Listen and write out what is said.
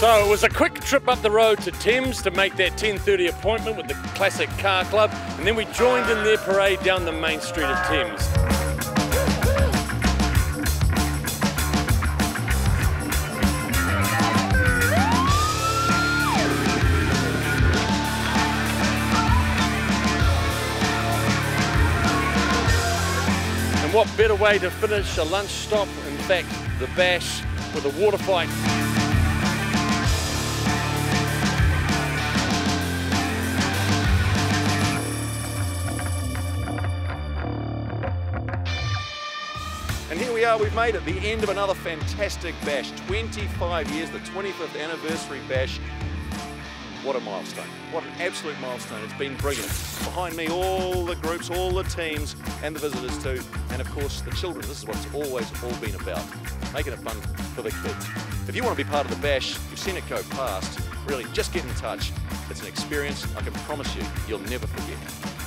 So it was a quick trip up the road to Thames to make that 10.30 appointment with the Classic Car Club and then we joined in their parade down the main street of Thames. And what better way to finish a lunch stop, in fact, the bash with a water fight. And here we are, we've made it, the end of another fantastic bash. 25 years, the 25th anniversary bash. What a milestone. What an absolute milestone. It's been brilliant. Behind me, all the groups, all the teams, and the visitors too. And of course, the children. This is what it's always all been about. Making it fun for the kids. If you want to be part of the bash, you've seen it go past, really, just get in touch. It's an experience I can promise you, you'll never forget.